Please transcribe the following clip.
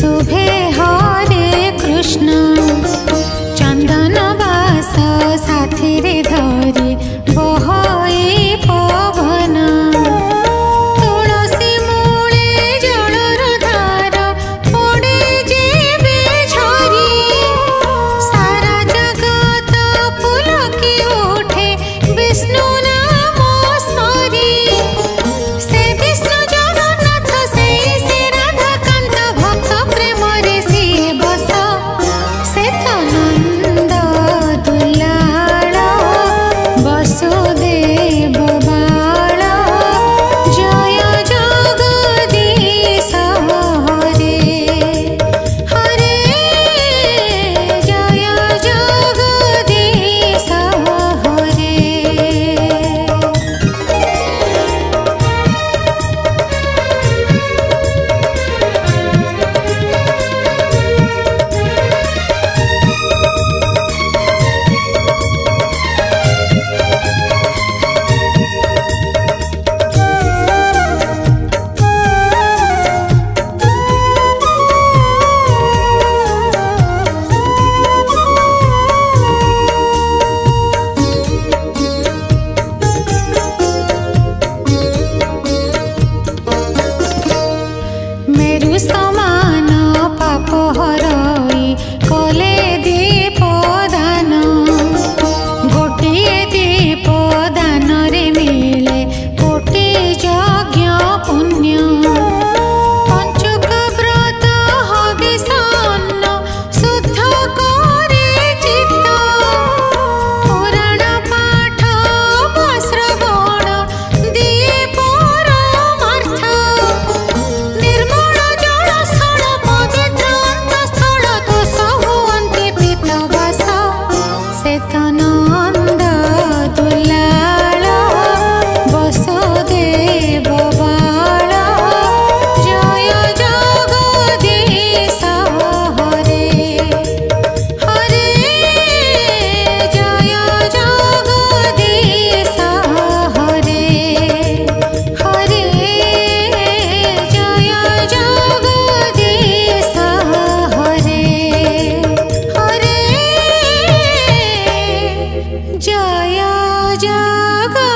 सुबह Go.